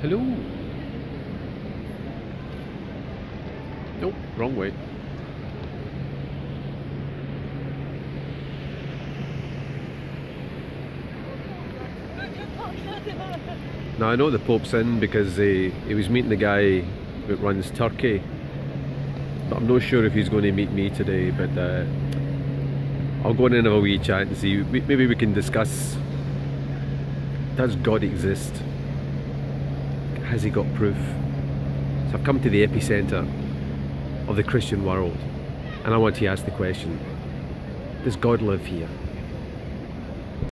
Hello. Nope, wrong way. Now I know the Pope's in because he, he was meeting the guy that runs Turkey. But I'm not sure if he's going to meet me today, but uh, I'll go in and have a wee chat and see. Maybe we can discuss does God exist? Has he got proof? So I've come to the epicenter of the Christian world and I want to ask the question Does God live here?